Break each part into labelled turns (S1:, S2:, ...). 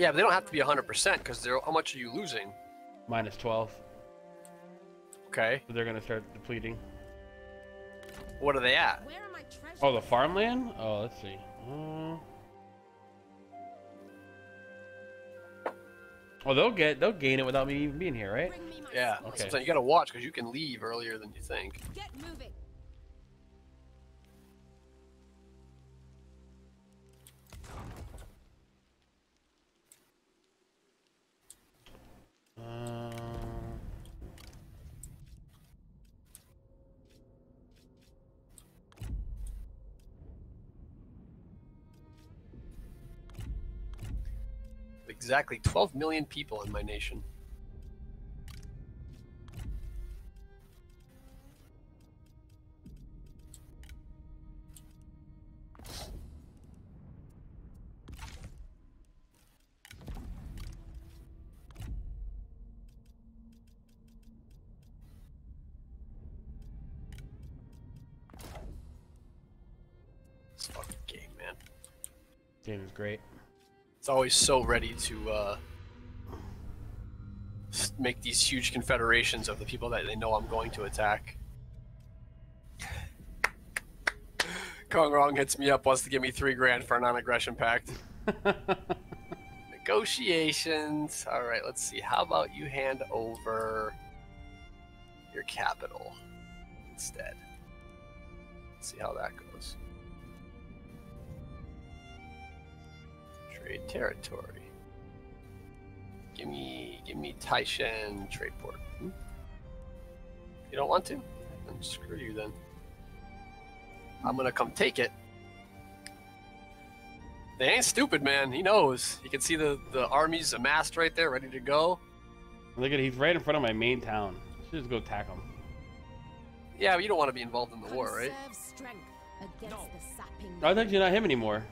S1: Bring me a
S2: Yeah, but they don't have to be 100% because they're how much are you losing?
S3: Minus 12.
S2: Okay.
S3: So they're gonna start depleting.
S2: What are they at?
S1: Where are my treasures?
S3: Oh, the farmland? Oh, let's see. Uh... Oh, they'll get they'll gain it without me even being here, right?
S1: Bring me my
S2: Yeah.
S3: Okay.
S2: So you gotta watch because you can leave earlier than you think.
S1: Get moving.
S3: Uh...
S2: Exactly 12 million people in my nation.
S3: Great.
S2: It's always so ready to uh, make these huge confederations of the people that they know I'm going to attack. Kong Rong hits me up, wants to give me three grand for a non-aggression pact. Negotiations. All right, let's see. How about you hand over your capital instead? Let's see how that goes. Trade territory. Give me, give me Taishan trade port. Hmm? You don't want to? Then screw you then. I'm gonna come take it. They ain't stupid, man. He knows. You can see the the armies amassed right there, ready to go.
S3: Look at he's right in front of my main town. Should just go attack him.
S2: Yeah, but you don't want to be involved in the war, right?
S1: Conserve strength against the sapping.
S3: Oh, I thought you're not him anymore.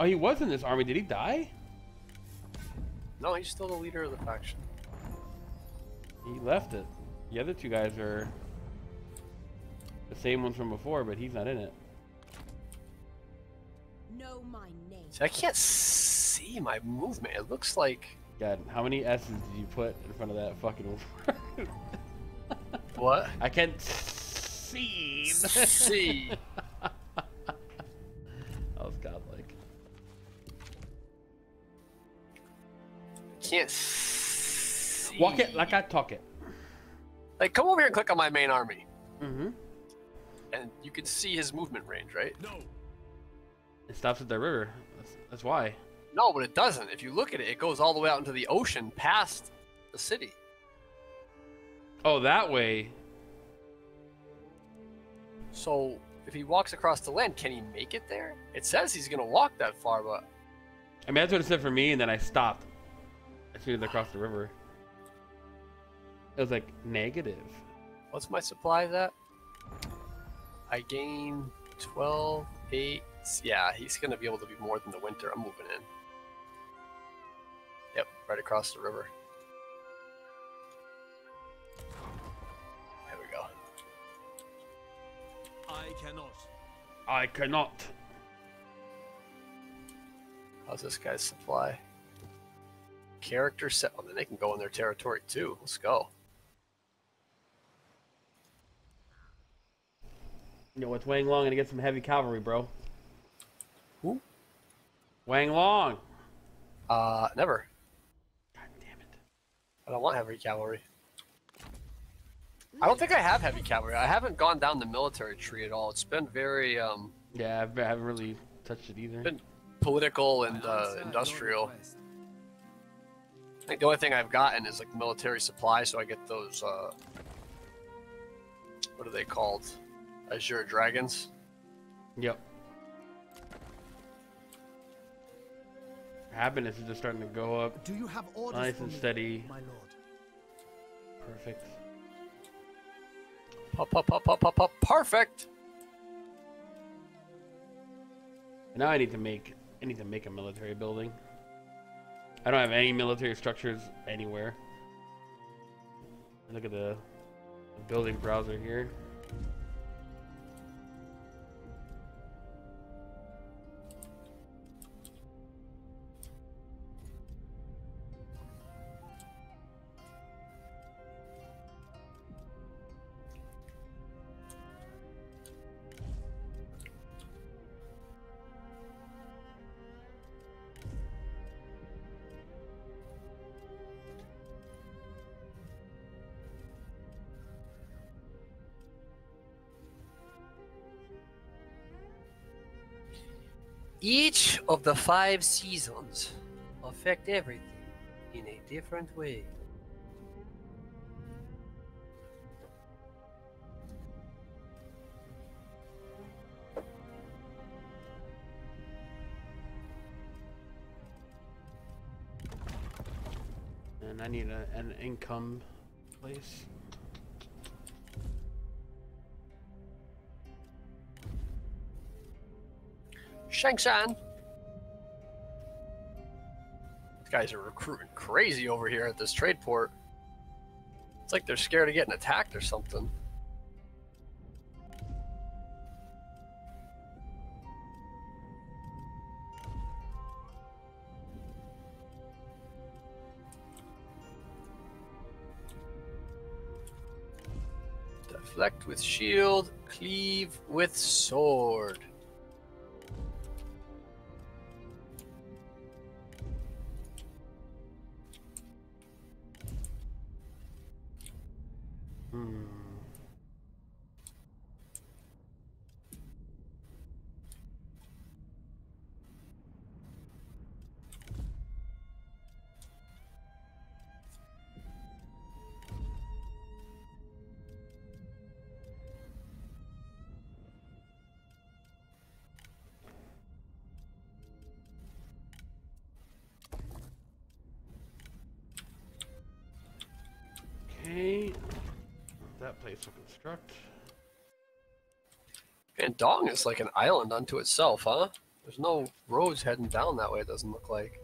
S3: Oh, he was in this army. Did he die?
S2: No, he's still the leader of the faction.
S3: He left it. The other two guys are the same ones from before, but he's not in it.
S1: Know my name.
S2: See, I can't see my movement. It looks like
S3: God, how many S's did you put in front of that fucking word?
S2: what?
S3: I can't see.
S2: see.
S3: That was godlike.
S2: Can't see.
S3: Walk it like I talk it.
S2: Like, come over here and click on my main army,
S3: Mm-hmm.
S2: and you can see his movement range, right? No.
S3: It stops at the river. That's, that's why.
S2: No, but it doesn't. If you look at it, it goes all the way out into the ocean past the city.
S3: Oh, that way.
S2: So if he walks across the land, can he make it there? It says he's gonna walk that far, but
S3: I mean, that's what it said for me, and then I stopped as soon as I crossed the river. It was like negative.
S2: what's my supply of that? I gain 12, 8. Yeah, he's gonna be able to be more than the winter. I'm moving in. Yep, right across the river. There we go.
S4: I cannot.
S3: I cannot.
S2: How's this guy's supply? Character set. Oh, then they can go in their territory too. Let's go.
S3: You know what's Wang Long gonna get some heavy cavalry, bro.
S2: Who?
S3: Wang Long.
S2: Uh, never.
S3: God damn it.
S2: I don't want heavy cavalry. I don't think I have heavy cavalry. I haven't gone down the military tree at all. It's been very um,
S3: Yeah, I've, I haven't really touched it either.
S2: been political and uh, industrial.
S4: request.
S2: I think the only thing I've gotten is like military supply, so I get those. Uh, what are they called? Azure dragons.
S3: Yep. Happiness is just starting to go up.
S4: Do you have orders
S3: Nice
S4: for
S3: and
S4: me,
S3: steady.
S4: my lord?
S3: Perfect.
S2: Pop, pop, pop, pop, pop, pop. Perfect.
S3: And now I need to make I need to make a military building. I don't have any military structures anywhere. Look at the, building browser here.
S2: Each of the five seasons affect everything in a different way.
S3: And I need a, an income place.
S2: Shangshan. These guys are recruiting crazy over here at this trade port. It's like they're scared of getting attacked or something. Deflect with shield, cleave with sword.
S3: That place will construct.
S2: And Dong is like an island unto itself, huh? There's no roads heading down that way, it doesn't look like.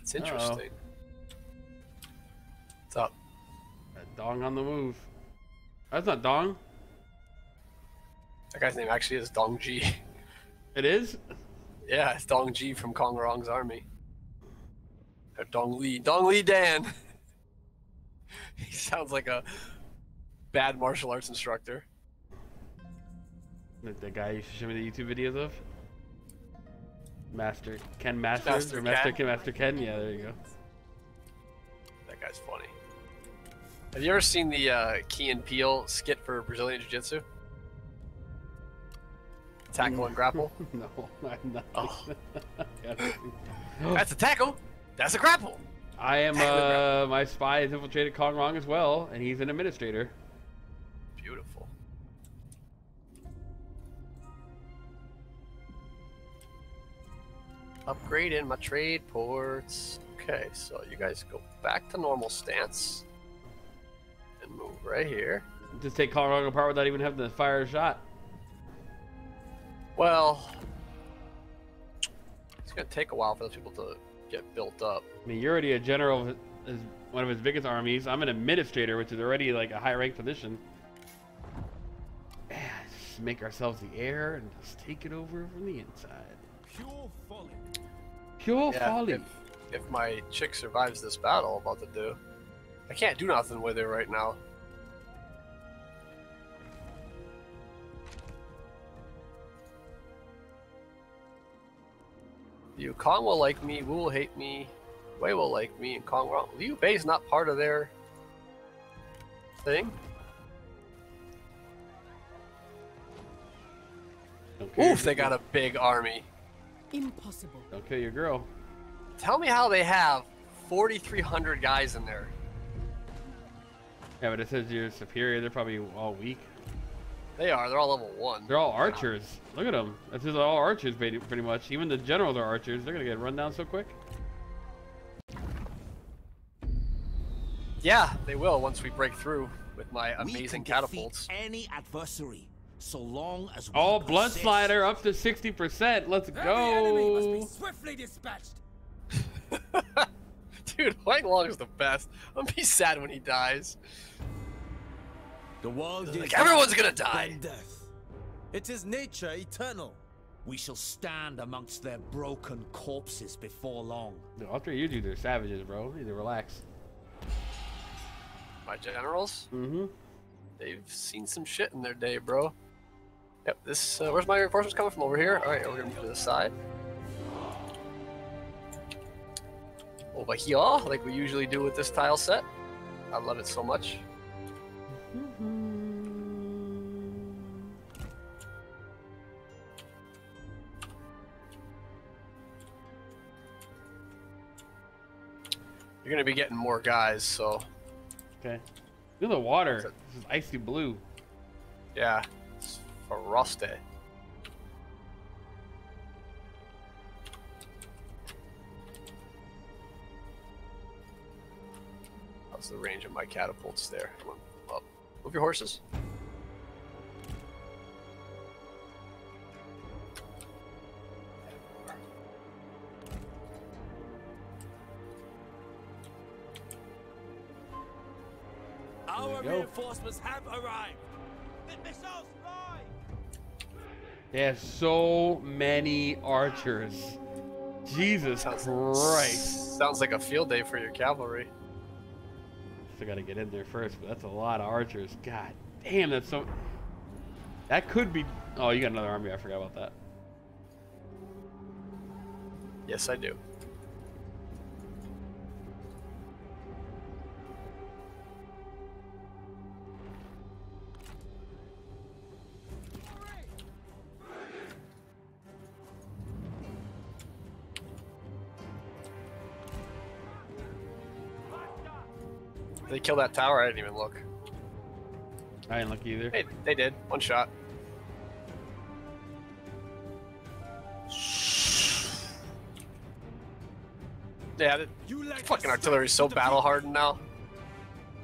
S2: It's interesting. What's up?
S3: That dong on the move. That's not dong.
S2: That guy's name actually is Dong Ji.
S3: It is?
S2: yeah, it's Dong Ji from Kong Rong's army. Or Dong Lee. Dong Lee Dan! he sounds like a bad martial arts instructor.
S3: The, guy you should show me the YouTube videos of? Master Ken Masters
S2: Master
S3: or Master
S2: Ken?
S3: Ken Master Ken? Yeah, there you go.
S2: That guy's funny. Have you ever seen the uh, Key and Peele skit for Brazilian Jiu Jitsu? Tackle and grapple?
S3: no, I'm not.
S2: Oh. That's a tackle! That's a grapple!
S3: I am, uh, my spy has infiltrated Kong Rong as well, and he's an administrator.
S2: Beautiful. Upgrading my trade ports. Okay, so you guys go back to normal stance and move right here.
S3: Just take Kong Rong apart without even having to fire a shot.
S2: Well, it's gonna take a while for those people to get built up.
S3: I mean, you're already a general is one of his biggest armies. I'm an administrator, which is already like a high rank position. Yeah, just make ourselves the heir and just take it over from the inside.
S4: Pure folly.
S3: Pure
S2: Yeah,
S3: folly.
S2: If, if my chick survives this battle, I'm about to do. I can't do nothing with her right now. You Kong will like me, Wu will hate me, Wei will like me, and Kong will. Liu Bei's not part of their thing.
S3: Don't
S2: Oof, they got a big army.
S1: Impossible.
S3: Don't kill your girl.
S2: Tell me how they have 4,300 guys in there.
S3: Yeah, but it says you're superior. They're probably all weak.
S2: They are. They're all level one.
S3: They're all archers. Look at them. This is all archers, pretty pretty much. Even the generals are archers. They're gonna get run down so quick.
S2: Yeah, they will once we break through with my
S4: We
S2: amazing
S4: can defeat
S2: catapults.
S4: Any adversary, so long as we
S3: Oh, blunt
S4: persist.
S3: slider up to 60%. Let's go.
S1: Enemy must be swiftly dispatched.
S2: Dude, Huang Long is the best. I'm be sad when he dies.
S4: The world
S2: Like,
S4: is
S2: everyone's gonna
S4: then
S2: die.
S4: death. It is nature eternal. We shall stand amongst their broken corpses before long.
S3: Dude, all three of you dudes are savages, bro. You need to relax.
S2: My generals,
S3: Mm-hmm.
S2: they've seen some shit in their day, bro. Yep, this, uh, where's my reinforcements coming from? Over here? Alright, we're gonna move to the side. Over here, like we usually do with this tile set. I love it so much. You're gonna be getting more guys, so
S3: Okay. Look at the water. This is icy blue.
S2: yeah. It's Froste. How's the range of my catapults there? Come on, up. Move your horses.
S4: Reinforcements have arrived. The missiles fly.
S3: They have so many archers. Jesus Christ.
S2: Sounds like a field day for your cavalry.
S3: Still gotta get in there first, but that's a lot of archers. God damn, that's so. That could be. Oh, you got another army. I forgot about that.
S2: Yes, I do. They kill that tower? I didn't even look.
S3: I didn't look either.
S2: Hey, they did. One shot. Yeah, the
S4: You let
S2: fucking
S4: artillery
S2: is so battle hardened now.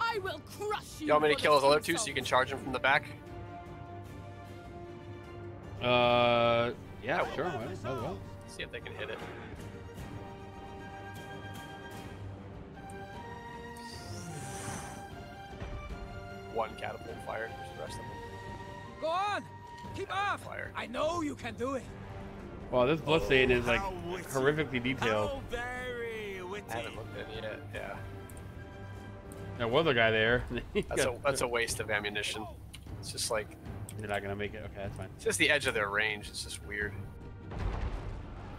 S1: I will crush you.
S2: You want me to kill
S1: this
S2: his other two so you can charge him from the back?
S3: Uh, yeah, sure. Why not? Oh, well.
S2: See if they can hit it. One catapult fired. Where's the rest of them?
S4: Go on. Keep up.
S2: Fire.
S4: I know you can do it.
S3: Wow, this bloodstain is like
S4: witty.
S3: horrifically detailed.
S4: How very witty.
S2: I haven't looked at it yet. Yeah.
S3: There was a guy there.
S2: That's a that's a waste of ammunition. It's just like
S3: You're not gonna make it. Okay, that's fine.
S2: it's just the edge of their range. It's just weird.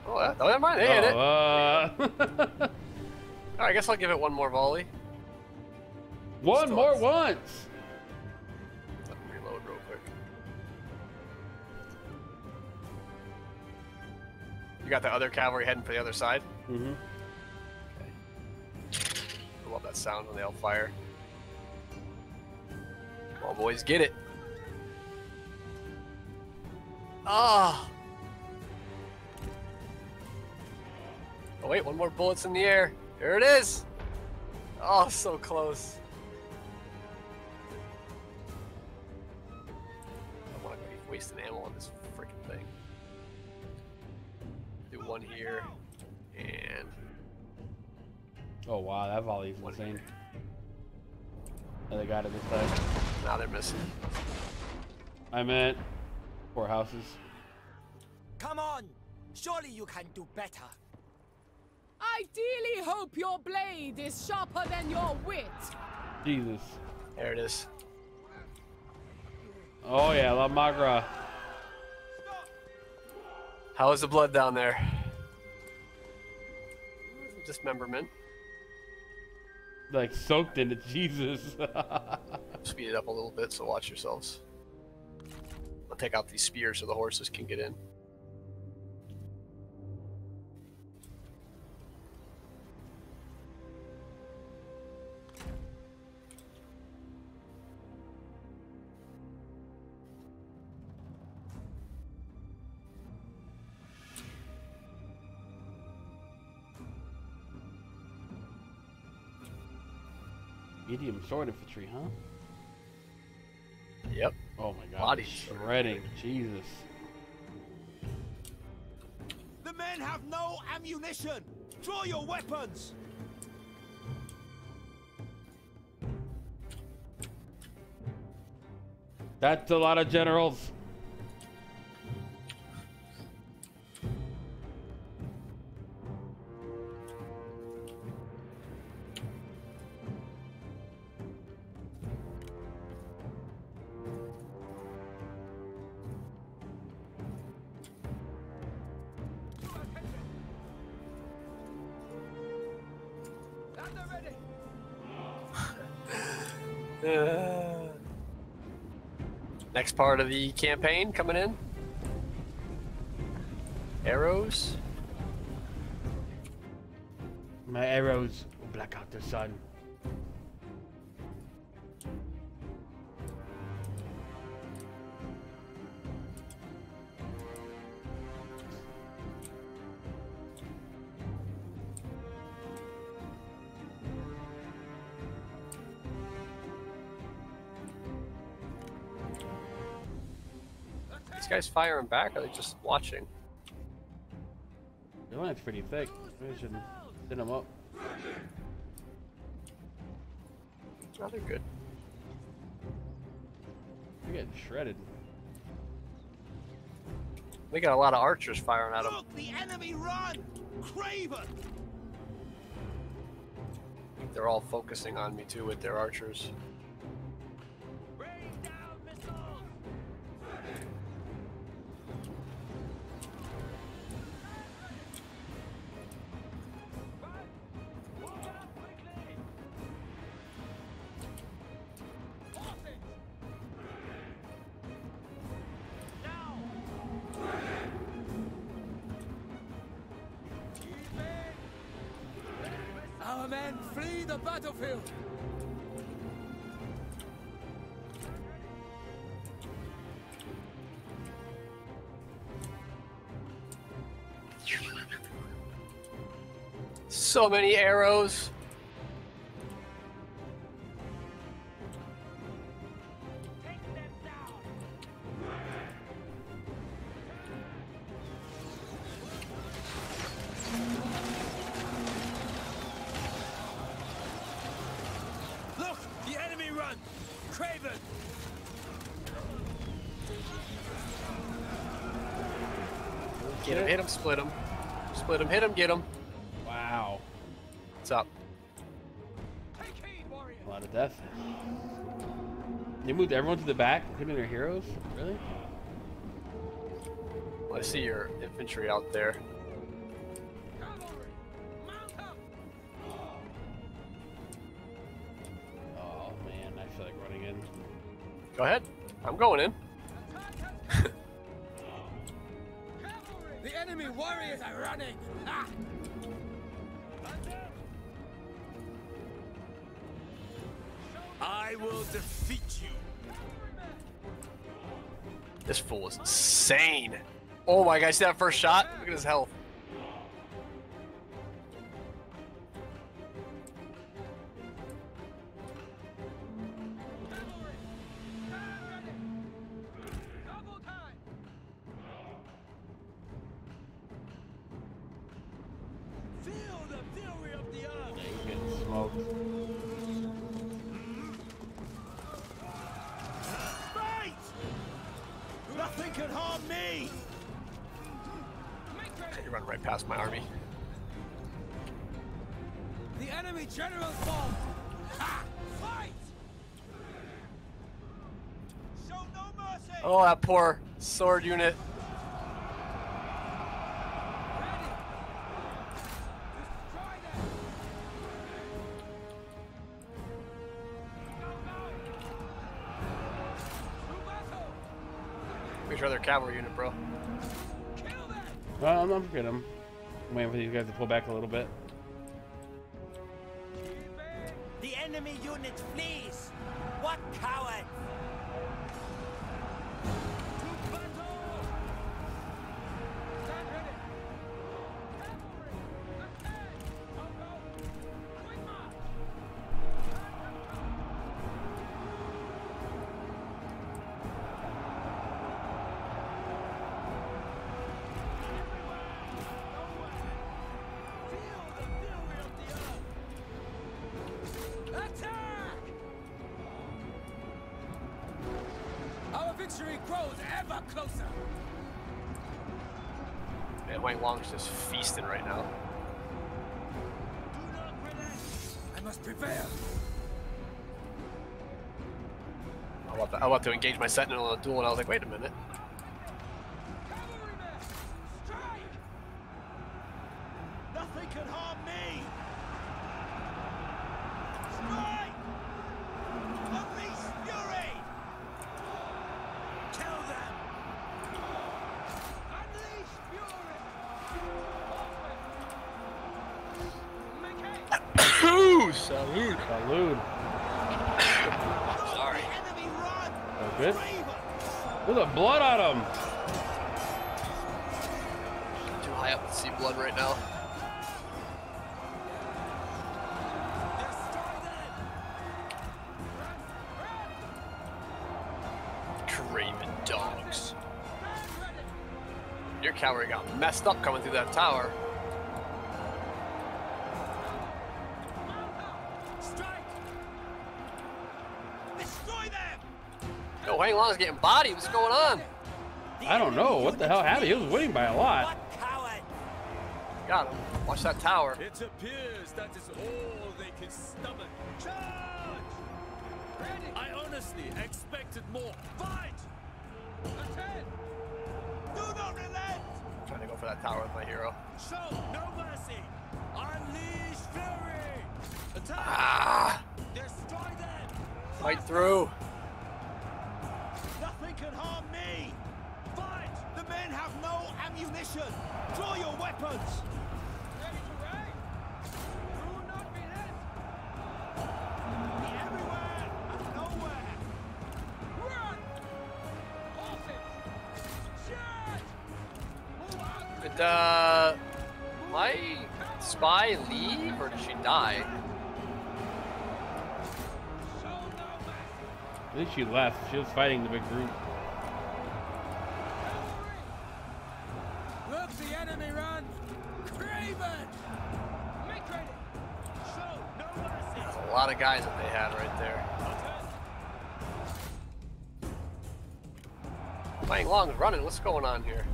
S2: Oh, oh never mind. They hit it.
S3: Oh, uh,
S2: Oh, I guess I'll give it one more volley.
S3: one
S2: Still
S3: more once.
S2: You got the other cavalry heading for the other side?
S3: Mm-hmm. Okay.
S2: I love that sound when they all fire. Come on, boys, get it. Ah! Oh, wait, one more bullet's in the air. Here it is! Oh, so close. I don't want to be wasting ammo on this one here, and
S3: Oh wow, that volley's
S2: One
S3: insane.
S2: here.
S3: Oh, they got it this time.
S2: now they're missing.
S3: I meant four houses.
S4: Come on. Surely you can do better.
S1: I dearly hope your blade is sharper than your wit.
S3: Jesus.
S2: There it is.
S3: Oh yeah, La Magra.
S2: How is the blood down there? Dismemberment.
S3: Like soaked into Jesus.
S2: Speed it up a little bit, so watch yourselves. I'll take out these spears so the horses can get in.
S3: Medium sword infantry, huh?
S2: Yep.
S3: Oh my god.
S2: Bodies.
S3: Shredding. Jesus.
S4: The men have no ammunition. Draw your weapons.
S3: That's a lot of generals.
S2: Part of the campaign coming in. Arrows.
S3: My arrows will black out the sun.
S2: Guys firing back? Or are they just watching?
S3: The line's pretty thick. Maybe I should thin them up.
S2: Oh, they're good.
S3: They're getting shredded.
S2: They got a lot of archers firing at them.
S4: Look, the enemy run! Craven!
S2: They're all focusing on me too with their archers. So many arrows.
S4: Look, the enemy run! Craven!
S2: Get him, hit him, split him. Split him, hit him, get him.
S3: Wow.
S2: What's up?
S3: A lot of death. They moved everyone to the back, including their heroes? Really?
S2: I see your infantry out there.
S3: Oh man, I feel like running in.
S2: Go ahead. I'm going in. This fool is insane. Oh my god, see that first shot? Look at his health. Unit.
S1: Ready. Destroy them. Go, go. To battle.
S2: Make sure they're cavalry unit, bro.
S1: Kill.
S3: Well, I'm not forgetting them. I'm waiting for these guys to pull back a little bit.
S5: The enemy unit flees! What cowards!
S2: About, to, engage my sentinel in a duel, and I was like, wait a minute. To see blood right now. Craven dogs. Your cavalry got messed up coming through that tower. Yo, Wang Long's getting bodied. What's going on?
S3: I don't know. What the hell happened? He was winning by a lot.
S2: Got him. Watch that tower.
S4: It appears that is all they can stomach. Charge! I honestly expected more. Fight! Attack!
S5: Do not relent!
S2: trying to go for that tower with my hero.
S4: Show no mercy! Unleash fury! Attack!
S2: Ah!
S5: Destroy them!
S2: Fight through.
S5: Nothing can harm me!
S4: Fight!
S5: The men have no ammunition! Draw your weapons! Ready to raid! Do not relent! Be everywhere and nowhere! Run! Horses! Charge! Move out!
S2: Did uh, my spy leave or did she die?
S5: Show no!
S3: I think she left. She was fighting the big group.
S2: What's going on here?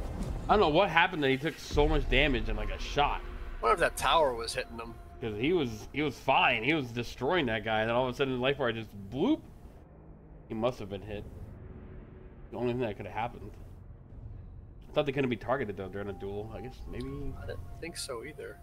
S3: I don't know what happened that he took so much damage in like a shot.
S2: What if that tower was hitting him?
S3: Because he was he was fine. He was destroying that guy. And then all of a sudden, life bar just bloop. He must have been hit. The only thing that could have happened. I thought they couldn't be targeted though during a duel. I guess maybe.
S2: I didn't think so either.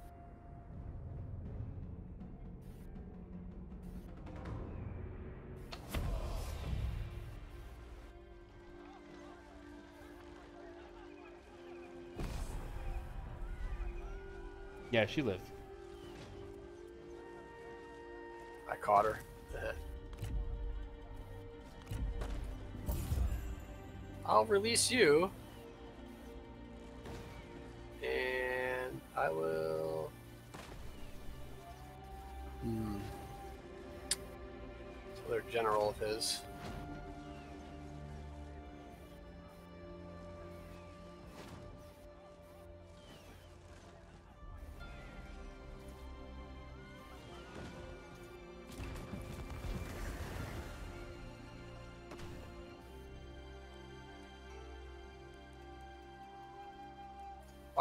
S3: Yeah, she lived.
S2: I caught her. I'll release you. And I will. Hmm. So they're general of his.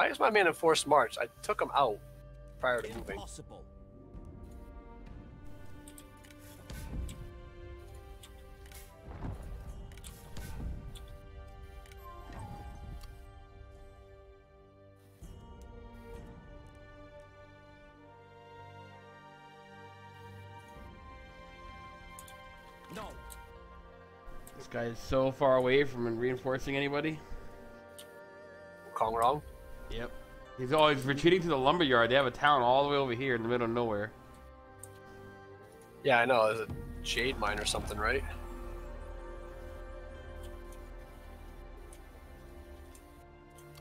S2: Why is my man in forced march? I took him out prior to moving.
S5: Impossible! No!
S3: This guy is so far away from reinforcing anybody.
S2: Kong Rong.
S3: Yep. He's always retreating to the lumber yard. They have a town all the way over here in the middle of nowhere.
S2: Yeah, I know. There's a jade mine or something, right?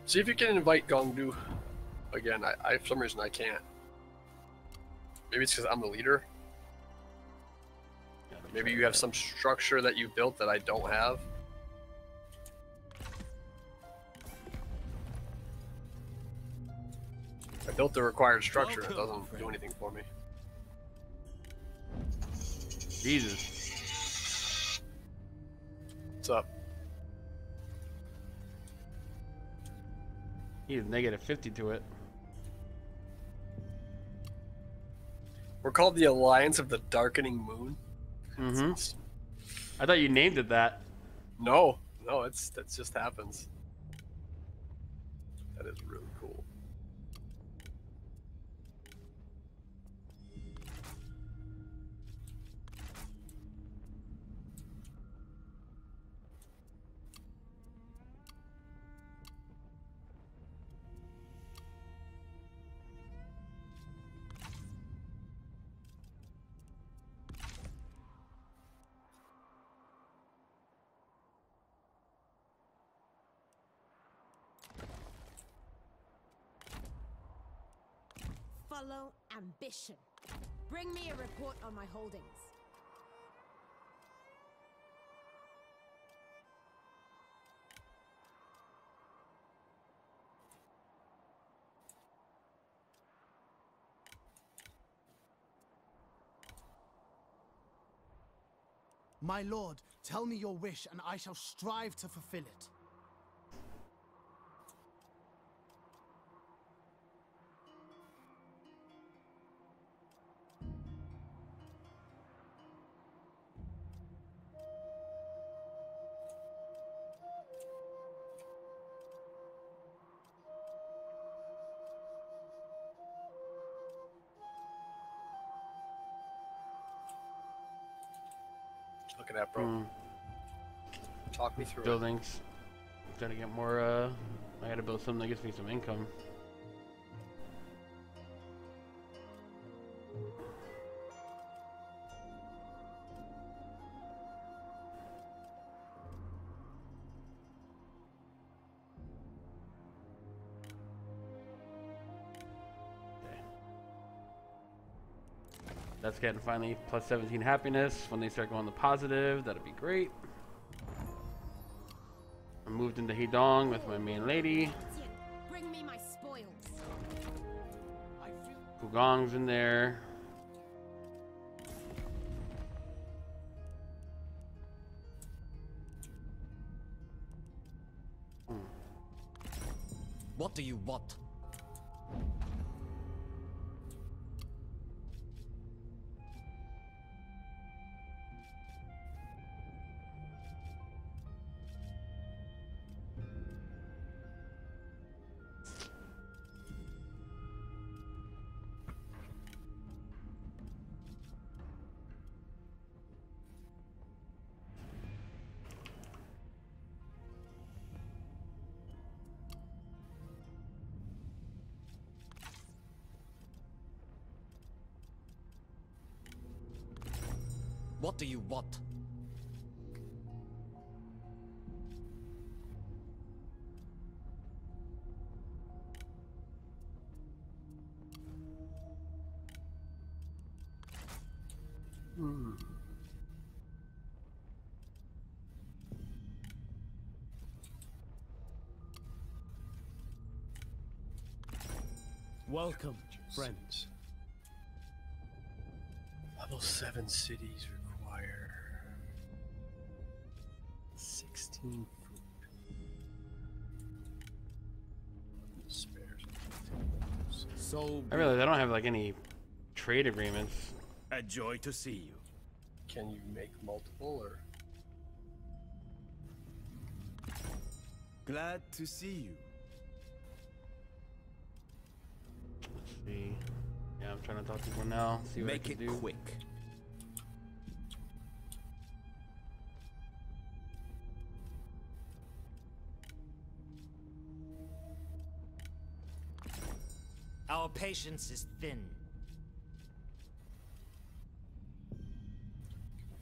S2: See if you can invite Gongdu again. I, I for some reason I can't. Maybe it's because I'm the leader. Maybe you have some structure that you built that I don't have. Built the required structure. It doesn't do anything for me.
S3: Jesus.
S2: What's up?
S3: He's negative 50 to it.
S2: We're called the Alliance of the Darkening Moon.
S3: Mm-hmm.
S2: It's-
S3: I thought you named it that.
S2: No, no, it's that just happens. That is really
S1: ambition. Bring me a report on my holdings.
S6: My lord, tell me your wish, and I shall strive to fulfill it.
S2: Through it.
S3: Buildings. Gotta get more, uh, I gotta build something that gives me some income. That's getting finally plus 17 happiness. When they start going the positive, that'd be great. I moved into Hedong with my main lady.
S1: Tian, bring me my spoils.
S4: I
S3: Pugong's in there.
S4: What do you want? What do you want? Hmm.
S6: Welcome, friends.
S2: Level 7 cities food.
S4: So
S3: I realize I don't have like any trade agreements.
S4: a joy to see you.
S2: Can you make multiple or?
S4: Glad to see you.
S3: Let's see. Yeah, I'm trying to talk to people now. See what
S4: Make
S3: I
S4: it
S3: do.
S4: quick.
S7: Patience is thin.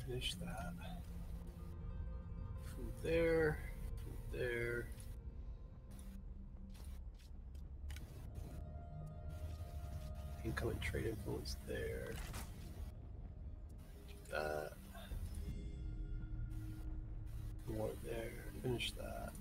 S2: Finish that. Food there. Food there. Incoming trade influence there. Do that. More there. Finish that.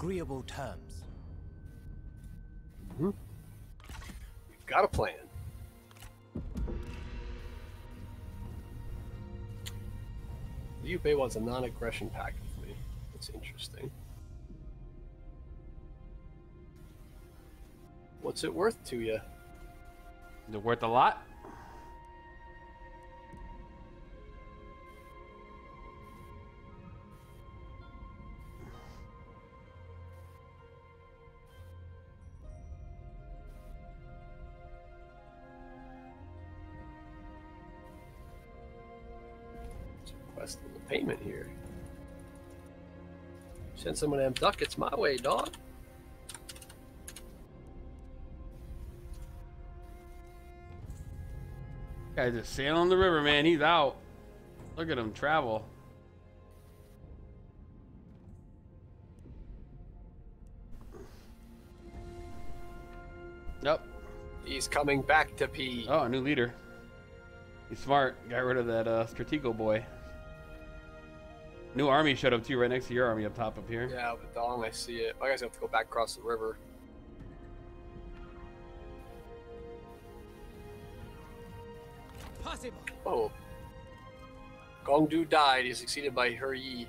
S7: Agreeable terms. Hmm.
S2: We've got a plan. Liu Bei wants a non-aggression pact with me. That's interesting. What's it worth to you?
S3: Is it worth a lot?
S2: Send some of them ducats my way, dog.
S3: Guy just sailing on the river, man. He's out. Look at him travel. Yep.
S2: He's coming back to pee.
S3: Oh, a new leader. He's smart. Got rid of that uh, Stratego boy. New army showed up too, right next to your army up top up here.
S2: Yeah, the dong, I see it. I guess I have to go back across the river.
S5: Possible.
S2: Oh. Gong Du died. He's succeeded by He Yi.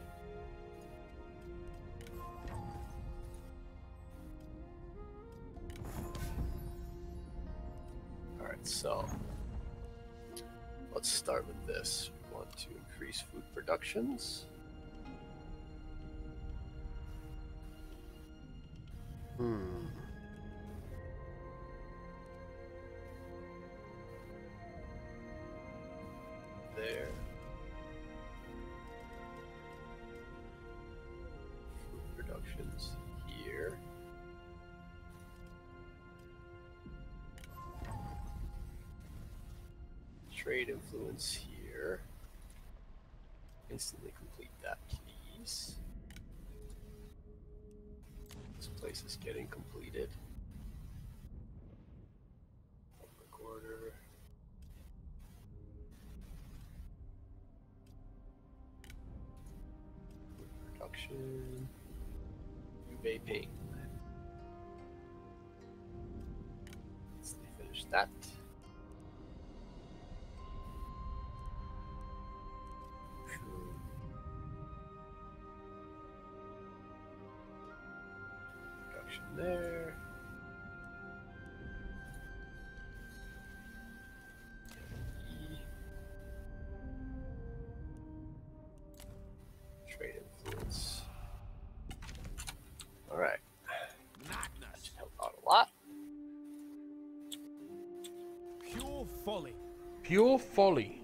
S2: Alright, so. Let's start with this. We want to increase food productions. There. Productions here. Trade influence here. Instantly complete that, please. Is getting completed.
S5: Folly.
S3: Pure folly.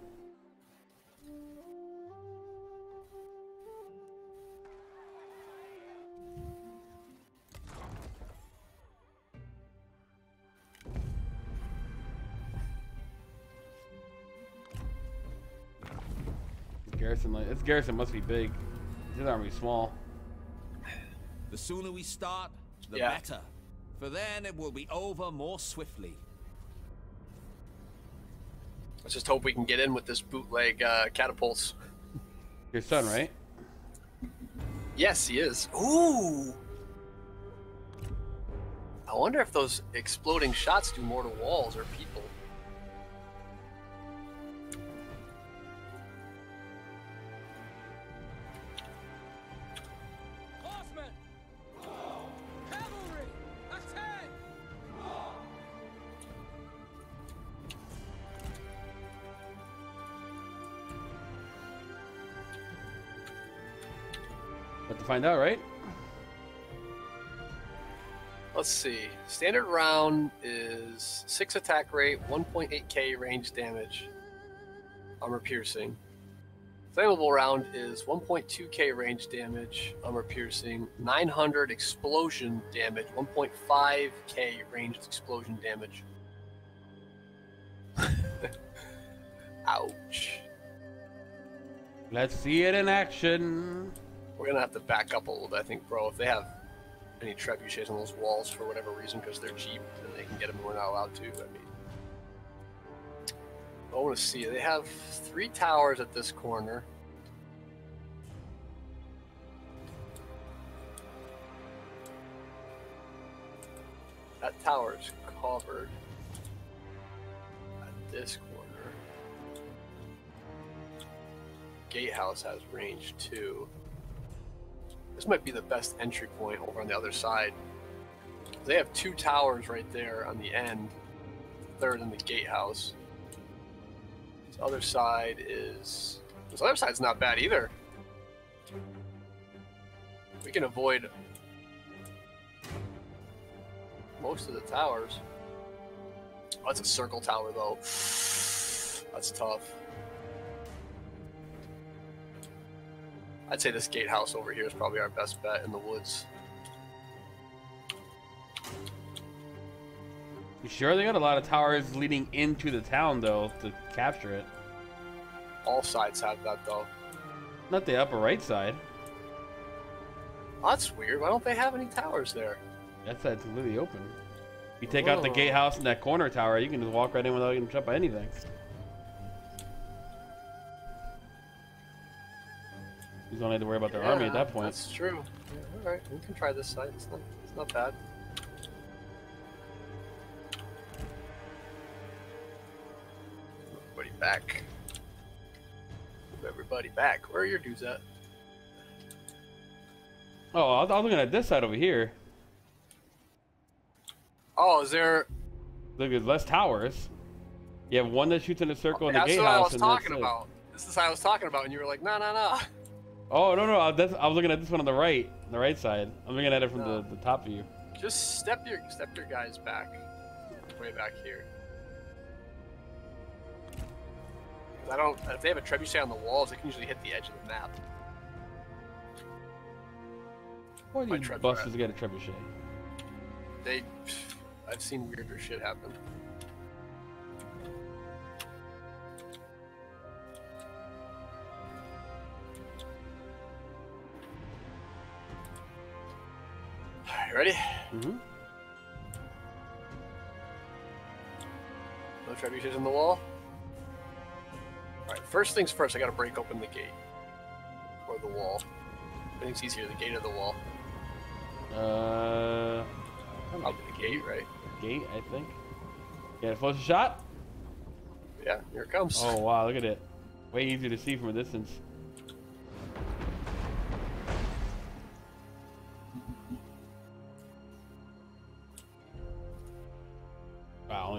S3: Garrison, this garrison must be big. His army's small.
S5: The sooner we start, the
S2: Yeah.
S5: better. For then it will be over more swiftly.
S2: Let's just hope we can get in with this bootleg uh, catapults.
S3: Your son, right?
S2: Yes, he is. Ooh. I wonder if those exploding shots do more to walls or people.
S3: Find out, right?
S2: Let's see. Standard round is 6 attack rate, 1.8k range damage, armor piercing. Flammable round is 1.2k range damage, armor piercing, 900 explosion damage, 1.5k ranged explosion damage. Ouch.
S3: Let's see it in action.
S2: We're gonna have to back up a little bit, I think, bro. If they have any trebuchets on those walls for whatever reason, because they're cheap and they can get them, we're not allowed to. I mean, I want to see. They have three towers at this corner. That tower is covered at this corner. Gatehouse has range too. This might be the best entry point over on the other side. They have two towers right there on the end, third in the gatehouse. This other side is. This other side's not bad either. We can avoid most of the towers. Oh, that's a circle tower though. That's tough. I'd say this gatehouse over here is probably our best bet in the woods.
S3: You sure they got a lot of towers leading into the town though to capture it?
S2: All sides have that though.
S3: Not the upper right side.
S2: Oh, that's weird. Why don't they have any towers there?
S3: That side's completely open. You take out the
S2: oh.
S3: gatehouse and that corner tower, you can just walk right in without getting shot by anything. You don't have to worry about their army at that point.
S2: That's true. Yeah, all right, we can try this side. It's not. It's not bad. Everybody back. Everybody back. Where are your dudes at?
S3: Oh, I was looking at this side over here.
S2: Oh, is there?
S3: Look, there's less towers. You have one that shoots in a circle in the
S2: That's
S3: gatehouse.
S2: what I was
S3: that's
S2: talking
S3: it.
S2: about. This is what I was talking about, and you were like, "No, no, no."
S3: Oh no no! I- That's, I was looking at this one on the right, the right side. I'm looking at it from
S2: No.
S3: the, the top view.
S2: Just step your step your guys back, way back here. I don't. If they have a trebuchet on the walls, they can usually hit the edge of the map.
S3: Why do
S2: My
S3: you
S2: trebuchet.
S3: busters get a trebuchet?
S2: They, I've seen weirder shit happen. Ready?
S3: Mm-hmm.
S2: No trebuchets in the wall. Alright, first things first, I gotta break open the gate. Or the wall. I think it's easier, the gate or the wall.
S3: Uh,
S2: Probably the gate, right?
S3: gate, I think. Yeah, close a shot.
S2: Yeah, here it comes.
S3: Oh wow, look at it. Way easier to see from a distance.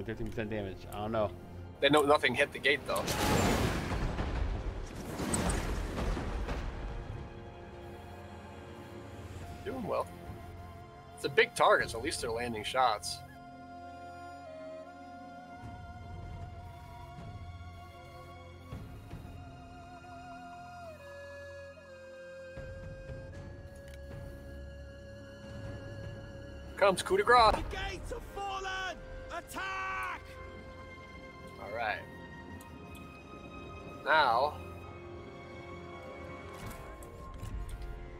S3: Wow, only 13% damage. I don't know.
S2: They know nothing hit the gate though. Doing well. It's a big target, so at least they're landing shots. Comes coup de grace.
S5: The gates have fallen! Attack!
S2: All right. Now,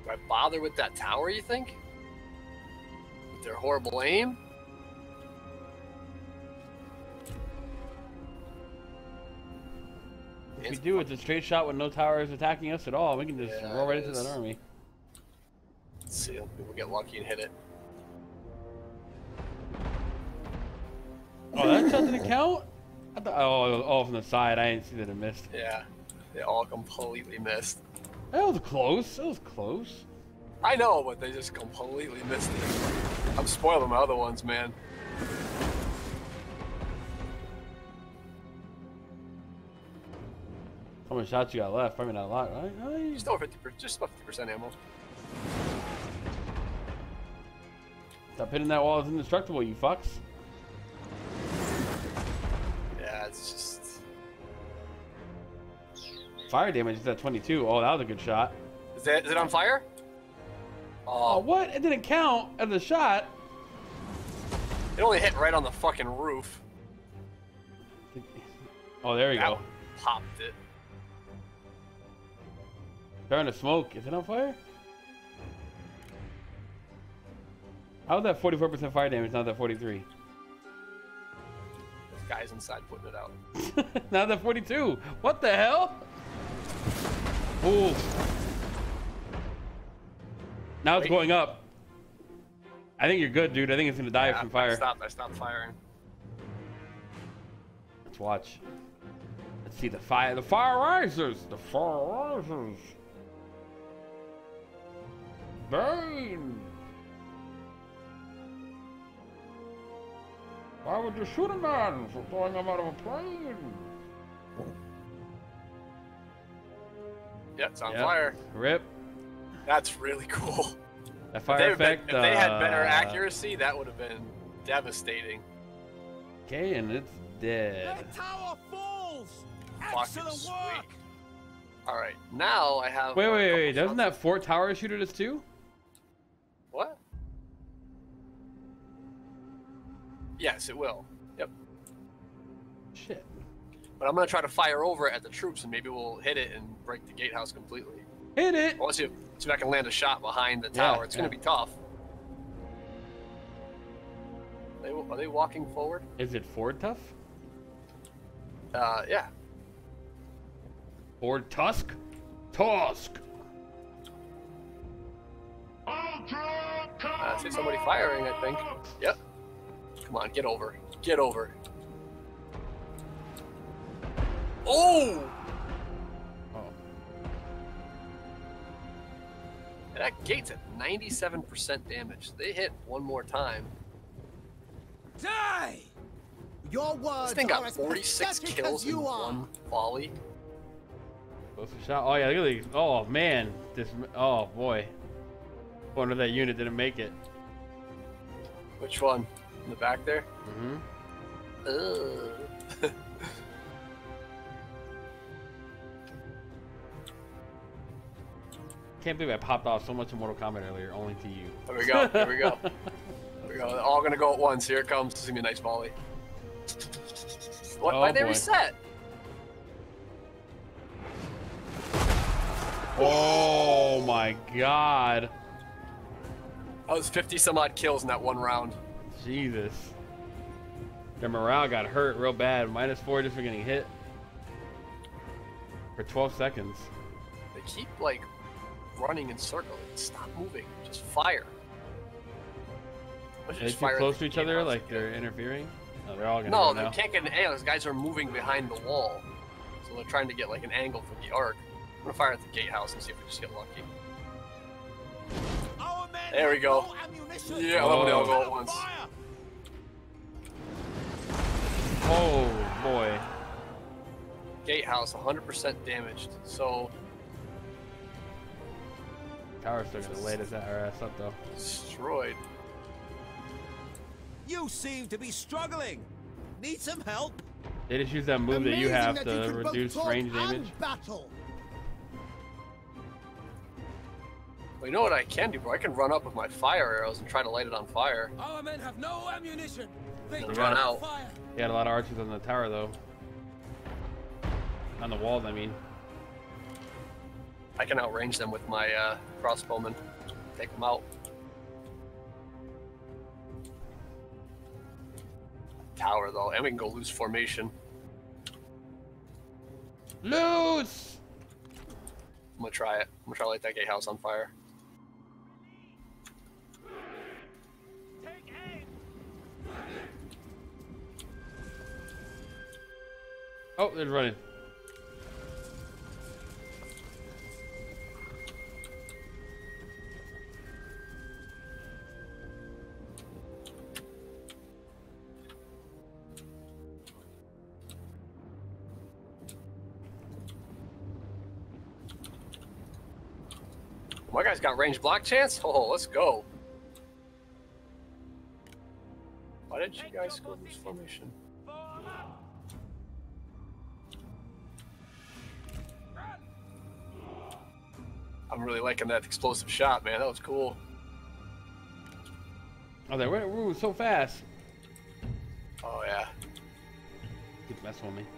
S2: do I bother with that tower? You think? With their horrible aim?
S3: If we do, it's a straight shot with no towers attacking us at all. We can just
S2: Yeah,
S3: roll right into that army.
S2: Let's see. Maybe we'll get lucky and hit it.
S3: Oh, that shot didn't count? I oh, oh, from the side. I didn't see that it missed.
S2: Yeah, they all completely missed.
S3: That was close. That was close.
S2: I know, but they just completely missed it. I'm spoiling my other ones, man.
S3: How many shots you got left? Probably not a lot, right?
S2: Just over 50, just about 50% ammo.
S3: Stop hitting that wall. It's indestructible, you fucks. Fire damage is at 22. Oh, that was a good shot.
S2: Is it, is it on fire?
S3: Oh,
S2: Oh,
S3: what? It didn't count as a shot.
S2: it only hit right on the fucking roof.
S3: Oh, there you
S2: That
S3: go.
S2: popped it.
S3: Starting to smoke. Is it on fire? How's that 44% fire damage, not that 43?
S2: This guy's inside putting it out.
S3: now that 42. What the hell? Ooh. Now it's going up. I think you're good, dude. I think it's gonna die
S2: Yeah,
S3: from
S2: I
S3: fire.
S2: stopped. I stopped firing.
S3: Let's watch. Let's see the fire. The fire rises. The fire rises. Burn. Why would you shoot a man for throwing him out of a plane?
S2: Yeah, it's on
S3: Yep.
S2: fire.
S3: Rip.
S2: That's really cool.
S3: That
S2: If
S3: fire
S2: they, had been-
S3: effect.
S2: if they had better
S3: uh,
S2: accuracy, that would have been devastating.
S3: Okay, and it's dead.
S5: Their tower falls! Excellent work!
S2: All right, now I have.
S3: Wait, wait, wait. Doesn't that fort tower shoot at us too?
S2: What? Yes, it will. But I'm gonna try to fire over at the troops, and maybe we'll hit it and break the gatehouse completely.
S3: Hit it.
S2: Let's see if, see if I can land a shot behind the
S3: Yeah,
S2: tower. it's gonna be tough. They, are they walking forward?
S3: Is it Ford tough?
S2: Uh, yeah.
S3: Ford Tusk? Tusk.
S2: Uh, I see somebody firing, I think. Yep. Come on, get over. Get over. Oh!
S3: Oh.
S2: That gate's at 97% damage. They hit one more time.
S5: Die!
S8: Your
S2: This
S8: words
S2: thing
S8: are
S2: got
S8: as
S2: 46
S8: pathetic
S2: kills
S8: as
S2: in
S8: you are.
S2: one volley.
S3: Close the shot. Oh yeah, look at these. Oh man, this. Oh boy. Wonder that unit didn't make it.
S2: Which one? In the back there?
S3: Mm-hmm.
S2: Ugh.
S3: Can't believe I popped off so much in Mortal Kombat earlier, only to you.
S2: There we go. There we go. There we go. They're all gonna go at once. Here it comes. This is gonna be a nice volley. What?
S3: Oh,
S2: Why'd they reset?
S3: Oh my god.
S2: That was 50 some odd kills in that one round.
S3: Jesus. Their morale got hurt real bad. Minus four just for getting hit. For 12 seconds.
S2: They keep like running in circles. Stop moving. Just fire. Let's
S3: Are they
S2: just
S3: too
S2: fire
S3: close to each other? Like
S2: again.
S3: they're interfering? No, they're all gonna
S2: No, they
S3: now.
S2: can't get an angle. Those guys are moving behind the wall. So they're trying to get like an angle for the arc. I'm gonna fire at the gatehouse and see if we just get lucky. There we go.
S5: no.
S2: Yeah, I love when they all go at once.
S3: Oh boy.
S2: Gatehouse 100% damaged. So
S3: Tower's still gonna light us at our ass up though.
S2: destroyed.
S5: You seem to be struggling. Need some help?
S3: They just use that move that you have
S8: that
S3: to
S8: you
S3: reduce range damage.
S8: Battle.
S2: Well, you know what I can do, bro? I can run up with my fire arrows and try to light it on fire.
S4: Our men have no ammunition. They
S2: They'll run out.
S4: fire.
S3: He had a lot of archers on the tower though. On the walls, I mean.
S2: I can outrange them with my uh, crossbowmen. Take them out. Tower though, and we can go loose formation.
S3: Loose!
S2: I'm gonna try it. I'm gonna try to light that gatehouse on fire.
S3: Oh, they're running.
S2: Guy's got range block chance? Oh, let's go. Why didn't you guys go this formation? I'm really liking that explosive shot, man. That was cool.
S3: Oh, they went ooh, so fast.
S2: Oh yeah.
S3: Keep messing with me.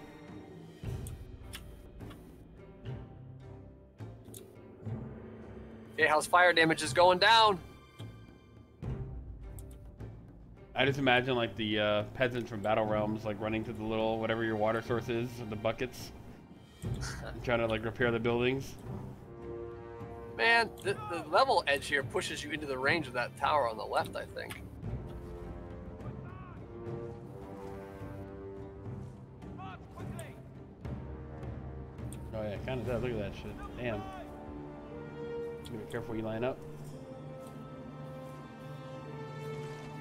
S2: Gatehouse fire damage is going down.
S3: I just imagine like the uh, peasants from Battle Realms like running to the little whatever your water source is, the buckets, trying to like repair the buildings.
S2: Man, the, the level edge here pushes you into the range of that tower on the left, I think.
S3: Oh yeah, kind of does. Look at that shit. Damn. Be careful you line up.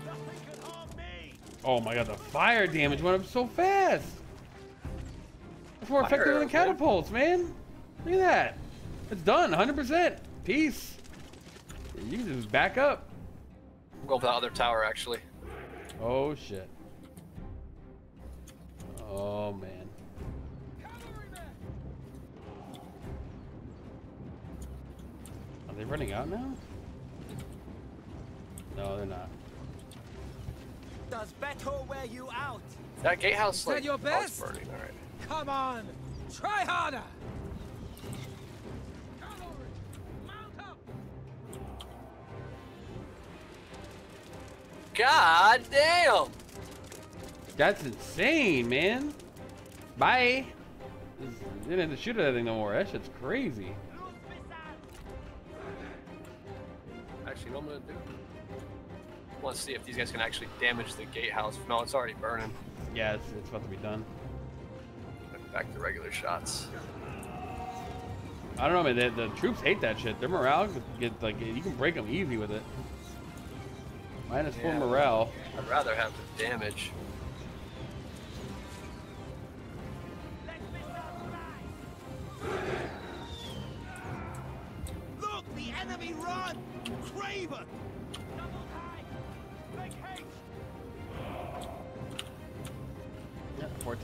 S5: Nothing can harm me.
S3: Oh my god, the fire damage went up so fast. It's more
S2: Fire
S3: effective than
S2: arrows, man.
S3: catapults, man. Look at that. It's done, 100%. Peace. You can just back up.
S2: I'm going for the other tower, actually.
S3: Oh shit. Oh man. Running out now? No, they're not.
S7: Does battle wear you out?
S2: That gatehouse
S1: that
S2: like
S1: your best?
S2: burning. All right.
S1: Come on! Try harder!
S2: God damn!
S3: That's insane, man. Bye. They didn't have to shoot at that thing no more. That shit's crazy.
S2: You know what I'm gonna do? To see if these guys can actually damage the gatehouse. No, it's already burning.
S3: Yeah, it's, it's about to be done.
S2: Back to regular shots.
S3: I don't know, man. The, the troops hate that shit. Their morale get like you can break them easy with it. Minus four
S2: Yeah.
S3: morale.
S2: I'd rather have the damage.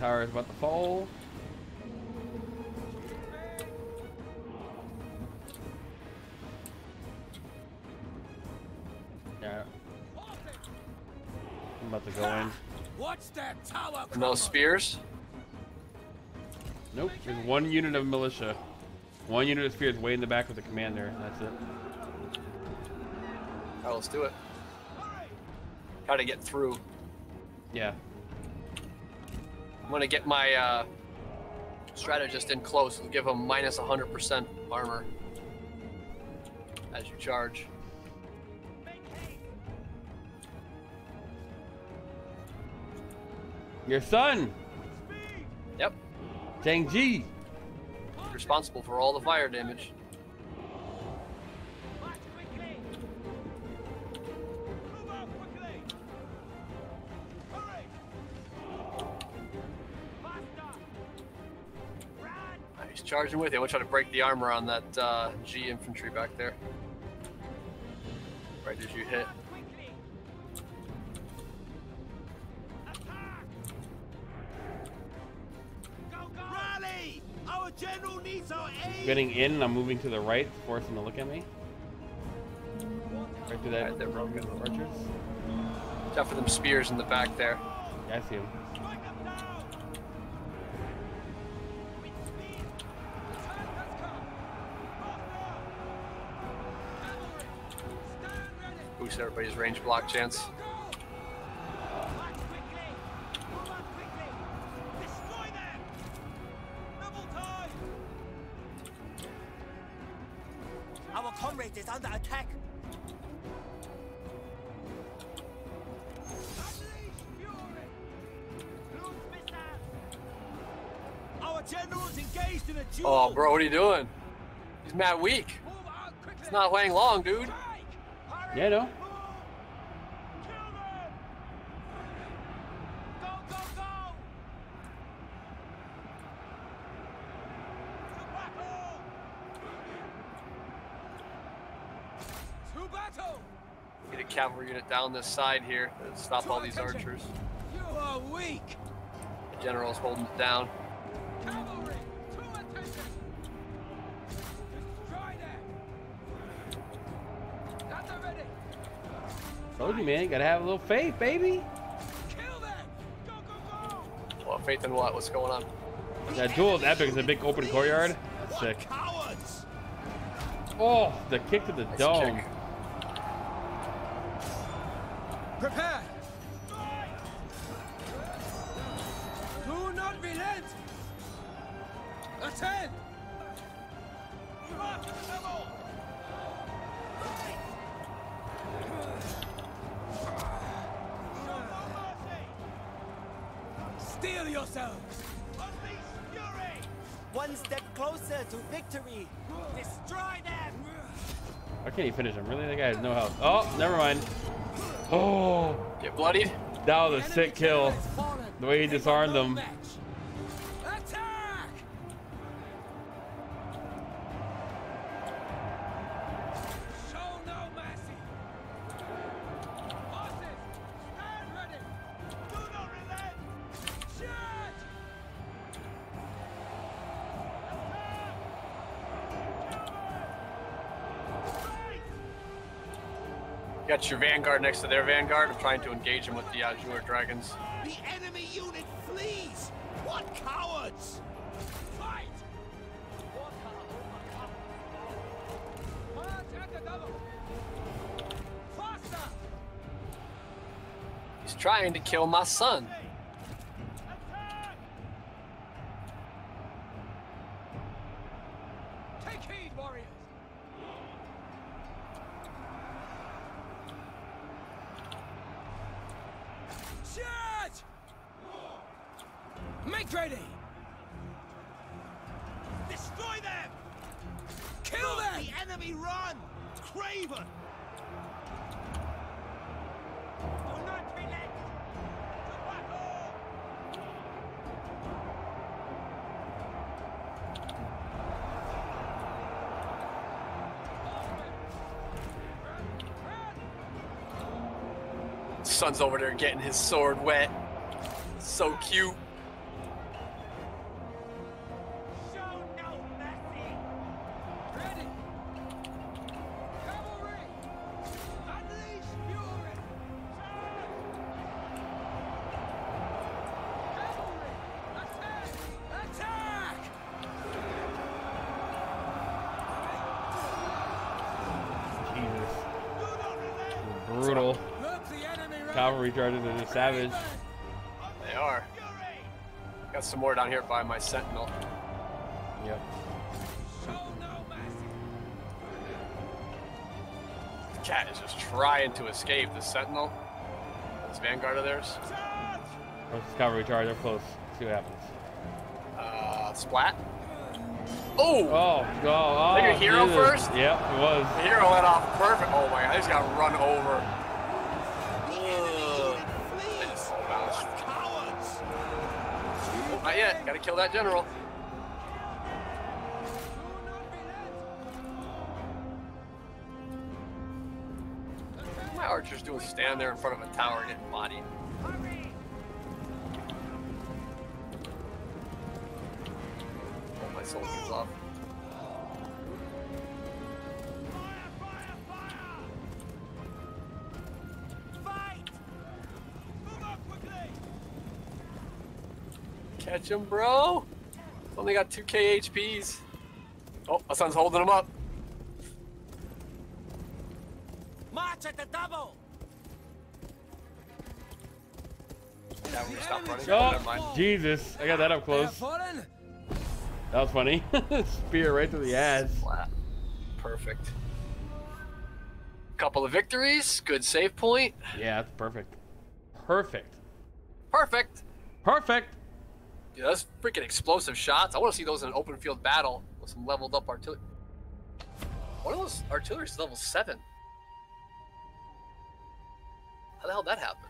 S3: Yeah, four towers about to fall. Yeah. I'm about to go in.
S1: Watch that tower!
S2: No spears.
S3: Nope, there's one unit of militia. One unit of spears way in the back with the commander. That's it.
S2: All right, let's do it. How to get through?
S3: Yeah.
S2: I'm gonna get my uh, strategist in close and give him minus 100% armor as you charge.
S3: Your son,
S2: Yep,
S3: Chang Ji.
S2: responsible for all the fire damage. Charging with you. I'm gonna try to break the armor on that uh, Ji infantry back there. Right as you hit.
S5: Quickly! Attack! Go, go! Rally! Our general needs our aid!
S3: Getting in, and I'm moving to the right, force them to look at me. Right through that.
S2: Alright, they're broken.
S3: Archers.
S2: Watch out for them spears in the back there.
S3: Yeah, I see him.
S5: Ready!
S2: Boost everybody's range block chance.
S5: March quickly! Move out quickly! Destroy them! Double time!
S7: Our comrade is under attack.
S5: Unleash fury! Blue missile! Our general's engaged in a duel!
S2: Oh, bro, what are you doing? He's mad weak.
S5: Move!
S2: It's not Wang Long, dude.
S3: Yeah, I know.
S5: Move! Kill them! Go, go, go! To battle! To battle!
S2: Get a cavalry unit down this side here to stop all these archers.
S5: You are weak!
S2: The general's holding it down.
S5: Cavalry! To attention! Destroy them! Guns are ready!
S3: Told you, man. You gotta have a little faith, baby.
S5: Kill them! Go, go, go!
S2: Well, faith in what? What's going on?
S3: That duel is epic. It's a big open courtyard. That's sick.
S5: Cowards!
S3: Oh, the kick to the
S2: Nice
S3: dome.
S2: kick.
S3: That was a sick kill. The way he disarmed them.
S2: You got your vanguard next to their vanguard. I'm trying to engage them with the uh, Azure dragons.
S5: The enemy unit flees! What cowards! Fight! Faster!
S2: He's trying to kill my son. Son's over there getting his sword wet. So cute.
S5: Cavalry
S3: charges are just savage.
S2: They are. Got some more down here by my sentinel.
S3: Yep.
S5: Show no mercy!
S2: The cat is just trying to escape. The sentinel. This vanguard of theirs.
S5: Charge!
S3: Those cavalry charge are close. See what happens.
S2: Uh, splat. Oh!
S3: Oh, oh, oh.
S2: Think your hero
S3: Jesus.
S2: first?
S3: Yep, it was.
S2: The hero let off perfect. Oh my god, I just got run over. Gotta kill that general. My archer's doing stand there in front of a tower and getting bodied. Catch him, bro. It's only got 2k HPs. Oh, my son's holding him up.
S7: March at the double!
S2: Cavalry, stop running.
S3: Oh,
S2: Never mind.
S3: Jesus. I got that up
S5: They are
S3: close. That was funny. Spear right to the ass.
S2: Flat. Perfect. Couple of victories. Good save point.
S3: Yeah, that's perfect. Perfect.
S2: Perfect.
S3: Perfect.
S2: Yeah, that's freaking explosive shots. I want to see those in an open field battle with some leveled up artillery. One of those artillery is level 7. How the hell did that happen?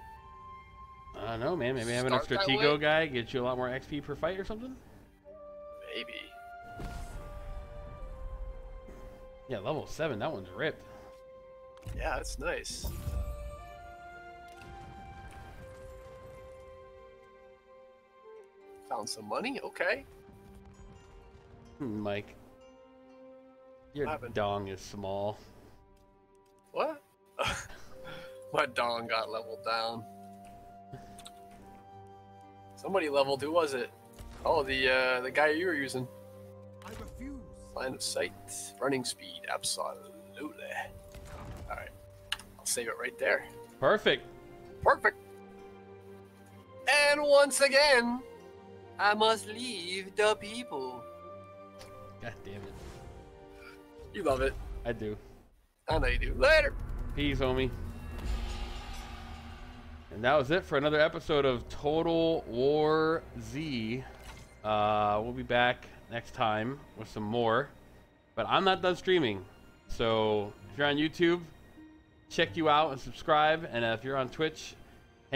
S3: I don't know, man. Maybe having a Stratego guy gets you a lot more XP per fight or something?
S2: Maybe.
S3: Yeah, level 7. That one's ripped.
S2: Yeah, that's nice. Found some money. Okay.
S3: Hmm, Mike. Your
S2: What happened?
S3: dong is small.
S2: What? My dong got leveled down. Somebody leveled. Who was it? Oh, the uh, the guy you were using.
S8: I refuse.
S2: Line of sight, running speed, absolutely. All right, I'll save it right there.
S3: Perfect.
S2: Perfect. And once again, I must leave the people.
S3: God damn it.
S2: You love it.
S3: I do.
S2: I know you do. Later.
S3: Peace, homie. And that was it for another episode of Total War Z. Uh, we'll be back next time with some more. But I'm not done streaming. So if you're on YouTube, check you out and subscribe. And uh, if you're on Twitch,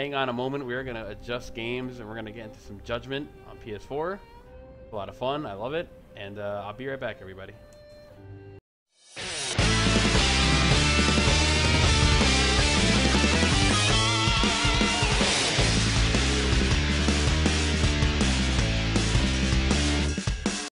S3: hang on a moment. We are going to adjust games and we're going to get into some Judgment on PS4. A lot of fun. I love it. And uh, I'll be right back, everybody.